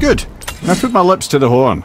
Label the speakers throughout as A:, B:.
A: Good. I put my lips to the horn.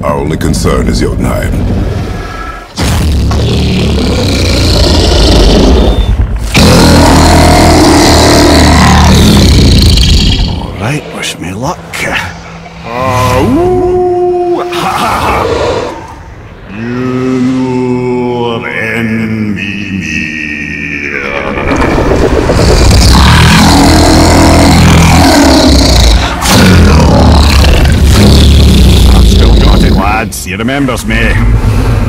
B: Our only concern is Jotunheim.
A: All right, wish me luck. Uh, ooh, ha, ha, ha. You He remembers me.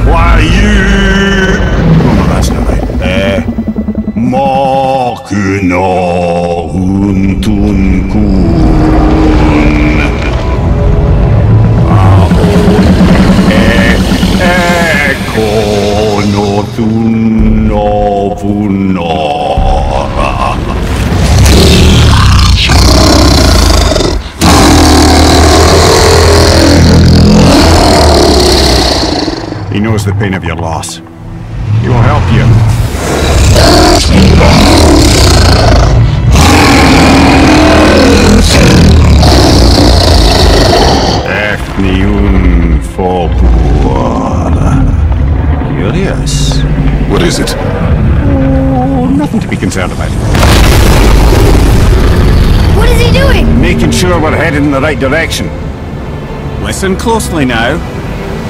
A: Why you? Eh, ah, oh, no, that's not right. Eh. eh Makuna huntun kun. Ahon e ekono tunno knows the pain of your loss. He will help you. Ethniun Folklore. Curious.
B: What is it?
A: Oh, nothing to be concerned about.
C: What is he doing?
A: Making sure we're headed in the right direction. Listen closely now.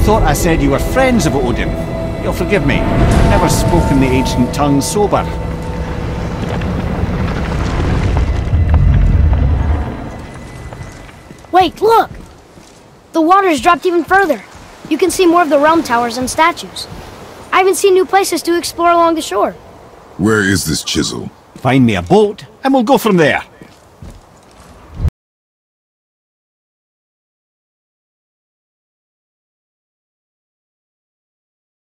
A: thought I said you were friends of Odin. You'll forgive me. I've never spoken the ancient tongue sober.
C: Wait, look! The water's dropped even further. You can see more of the realm towers and statues. I haven't seen new places to explore along the shore.
B: Where is this chisel?
A: Find me a boat, and we'll go from there.